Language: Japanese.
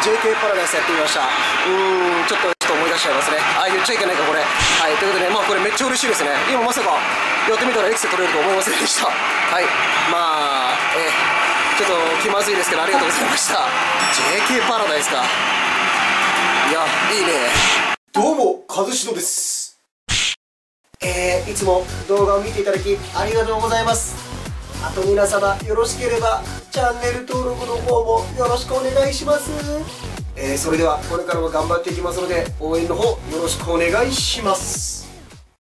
JK パラダイスやってみました。うーんちょっとちょっと思い出しちゃいますね。あ言っちゃいけないかこれ。はいということでまあこれめっちゃ嬉しいですね。今まさかやってみたらエクセ取れると思いませんでした。はいまあえちょっと気まずいですけどありがとうございました。JK パラダイスか。いやいいね。どうも和志です。えー、いつも動画を見ていただきありがとうございますあと皆様よろしければチャンネル登録の方もよろしくお願いします。えー、それではこれからも頑張っていきますので応援の方よろしくお願いします。